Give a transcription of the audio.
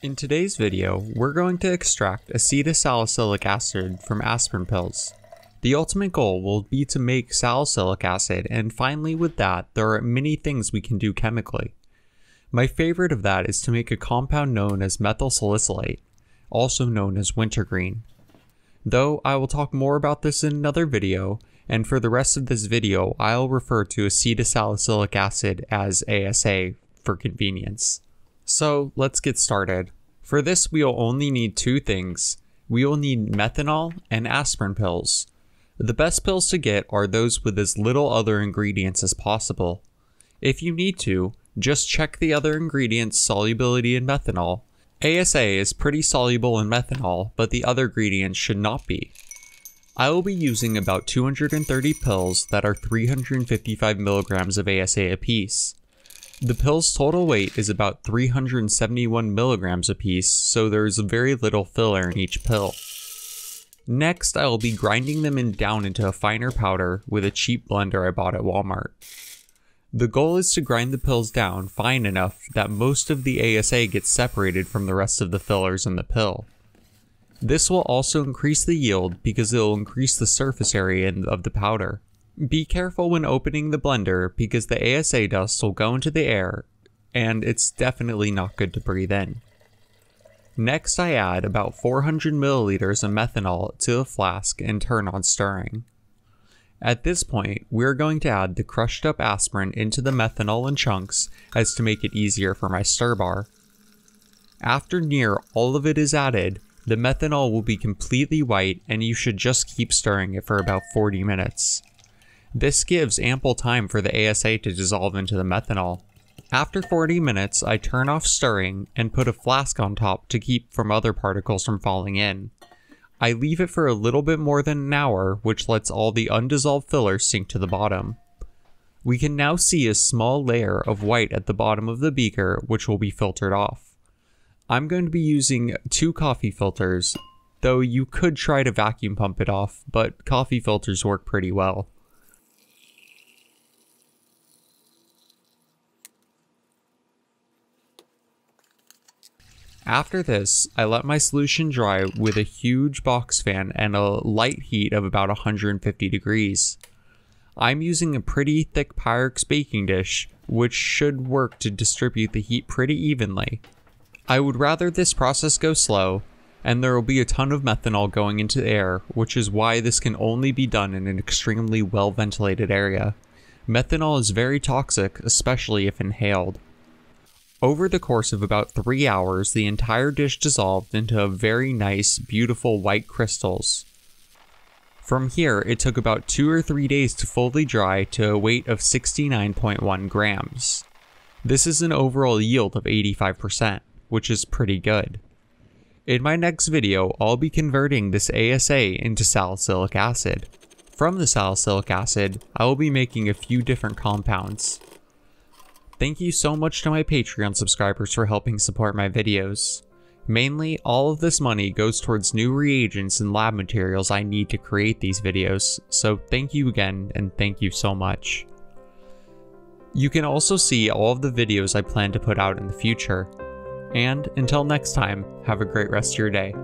In today's video, we're going to extract acetylsalicylic acid from aspirin pills. The ultimate goal will be to make salicylic acid, and finally with that, there are many things we can do chemically. My favorite of that is to make a compound known as methyl salicylate, also known as wintergreen. Though I will talk more about this in another video, and for the rest of this video, I'll refer to acetylsalicylic acid as ASA for convenience. So let's get started. For this, we'll only need two things. We will need methanol and aspirin pills. The best pills to get are those with as little other ingredients as possible. If you need to, just check the other ingredients' solubility in methanol. ASA is pretty soluble in methanol, but the other ingredients should not be. I will be using about 230 pills that are 355 milligrams of ASA apiece. The pill's total weight is about 371 milligrams apiece, so there is very little filler in each pill. Next, I will be grinding them in down into a finer powder with a cheap blender I bought at Walmart. The goal is to grind the pills down fine enough that most of the ASA gets separated from the rest of the fillers in the pill. This will also increase the yield because it will increase the surface area of the powder. Be careful when opening the blender because the ASA dust will go into the air and it's definitely not good to breathe in. Next I add about 400 milliliters of methanol to the flask and turn on stirring. At this point, we're going to add the crushed up aspirin into the methanol in chunks as to make it easier for my stir bar. After near all of it is added, the methanol will be completely white and you should just keep stirring it for about 40 minutes. This gives ample time for the ASA to dissolve into the methanol. After 40 minutes, I turn off stirring and put a flask on top to keep from other particles from falling in. I leave it for a little bit more than an hour, which lets all the undissolved filler sink to the bottom. We can now see a small layer of white at the bottom of the beaker, which will be filtered off. I'm going to be using two coffee filters, though you could try to vacuum pump it off, but coffee filters work pretty well. After this, I let my solution dry with a huge box fan and a light heat of about 150 degrees. I'm using a pretty thick Pyrex baking dish, which should work to distribute the heat pretty evenly. I would rather this process go slow, and there will be a ton of methanol going into the air, which is why this can only be done in an extremely well ventilated area. Methanol is very toxic, especially if inhaled. Over the course of about three hours, the entire dish dissolved into very nice, beautiful white crystals. From here, it took about two or three days to fully dry to a weight of 69.1 grams. This is an overall yield of 85%, which is pretty good. In my next video, I'll be converting this ASA into salicylic acid. From the salicylic acid, I will be making a few different compounds. Thank you so much to my Patreon subscribers for helping support my videos. Mainly, all of this money goes towards new reagents and lab materials I need to create these videos, so thank you again and thank you so much. You can also see all of the videos I plan to put out in the future. And until next time, have a great rest of your day.